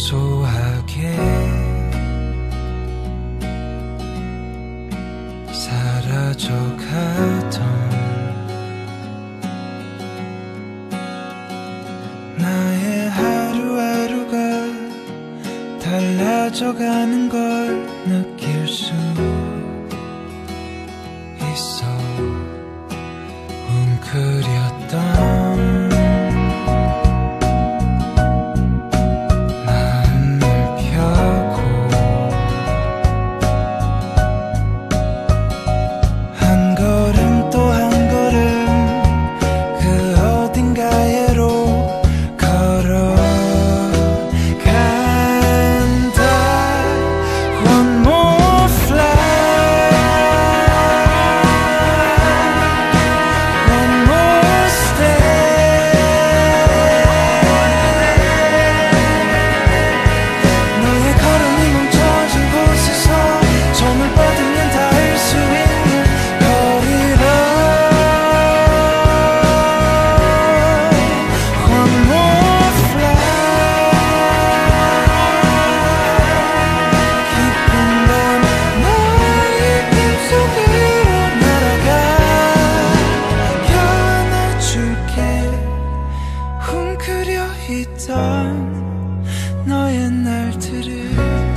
소소하게 사라져가던 나의 하루하루가 달라져가는 걸 느낄 수 있어 웅크렸던 던 너의 날들을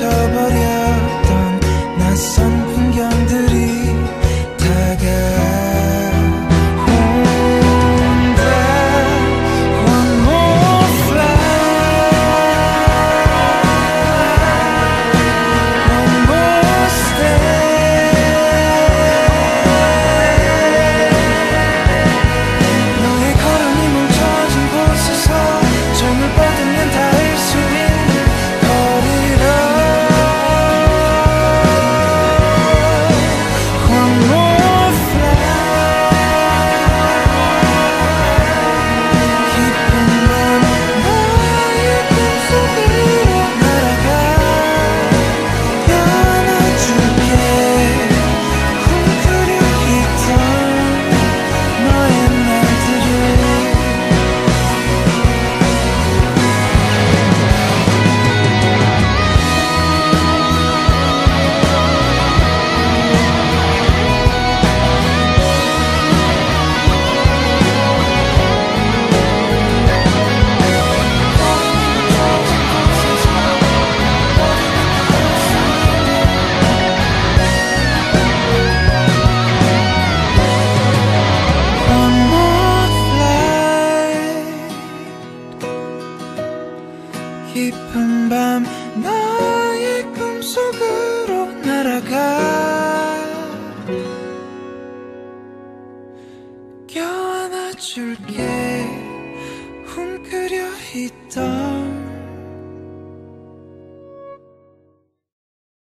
tell about you? 줄게. 웅크려 있던